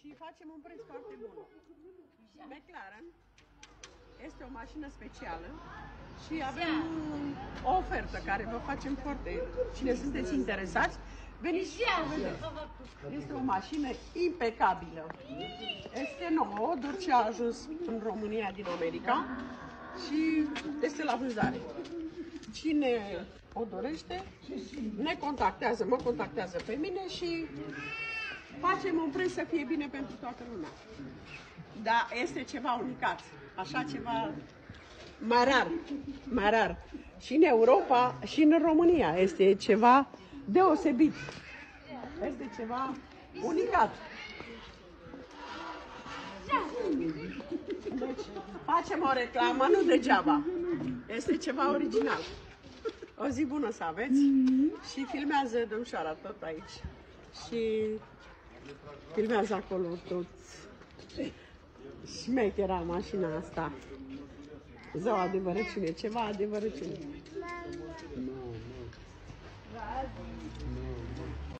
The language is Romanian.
și facem un preț foarte bun. McLaren este o mașină specială și avem o ofertă care vă facem foarte... Cine sunteți interesați, veniți și o vedeți. Este o mașină impecabilă. Este nouă, doar ce a ajuns în România din America și este la vânzare. Cine o dorește, ne contactează, mă contactează pe mine și facem un preț să fie bine pentru toată lumea. Da, este ceva unicat, așa ceva mai rar, mai rar. Și în Europa, și în România este ceva deosebit. Este ceva unicat. Deci, facem o reclamă, nu degeaba. Este ceva original. O zi bună să aveți și filmează domnișoara tot aici. Și filmează acolo tot. Șmechera mașina asta. Zău adevărăciune, ceva adevărăciune.